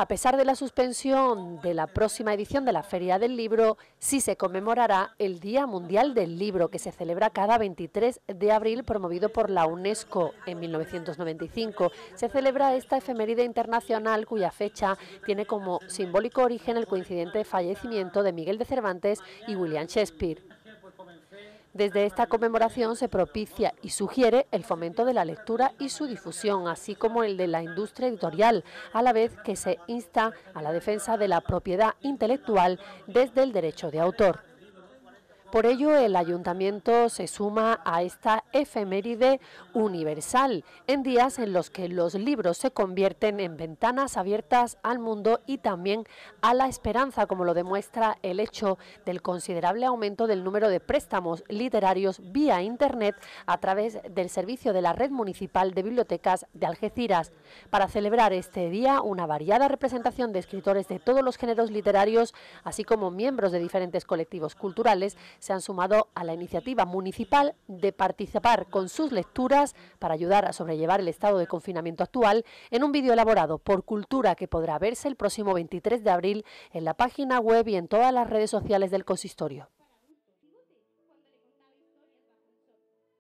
A pesar de la suspensión de la próxima edición de la Feria del Libro, sí se conmemorará el Día Mundial del Libro, que se celebra cada 23 de abril, promovido por la UNESCO en 1995. Se celebra esta efeméride internacional cuya fecha tiene como simbólico origen el coincidente fallecimiento de Miguel de Cervantes y William Shakespeare. Desde esta conmemoración se propicia y sugiere el fomento de la lectura y su difusión, así como el de la industria editorial, a la vez que se insta a la defensa de la propiedad intelectual desde el derecho de autor. Por ello, el ayuntamiento se suma a esta efeméride universal, en días en los que los libros se convierten en ventanas abiertas al mundo y también a la esperanza, como lo demuestra el hecho del considerable aumento del número de préstamos literarios vía Internet a través del servicio de la Red Municipal de Bibliotecas de Algeciras. Para celebrar este día, una variada representación de escritores de todos los géneros literarios, así como miembros de diferentes colectivos culturales, se han sumado a la iniciativa municipal de participar con sus lecturas para ayudar a sobrellevar el estado de confinamiento actual en un vídeo elaborado por Cultura que podrá verse el próximo 23 de abril en la página web y en todas las redes sociales del consistorio.